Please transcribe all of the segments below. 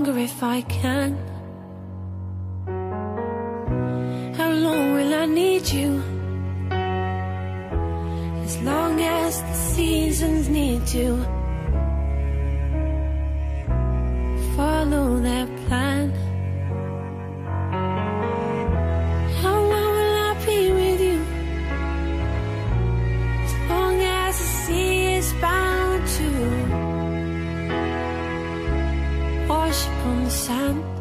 longer if I can. Need you? As long as the seasons need to follow their plan. How long will I be with you? As long as the sea is bound to wash upon the sand.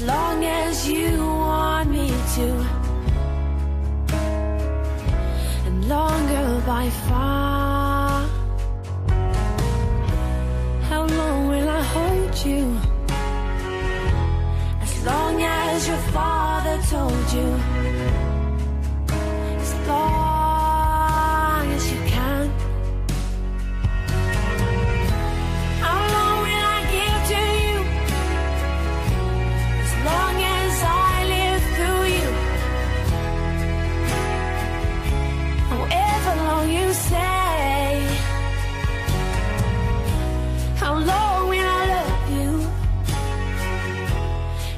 As long as you want me to. And longer by far. How long will I hold you? As long as your father told you. Say. How long will I love you?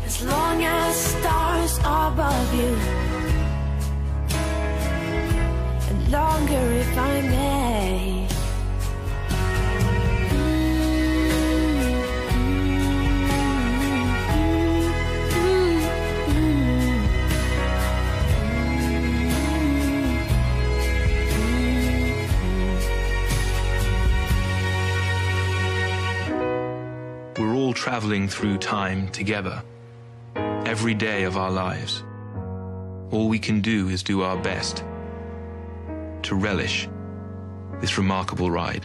As long as stars are above you. And longer if I may. We're all traveling through time together, every day of our lives. All we can do is do our best to relish this remarkable ride.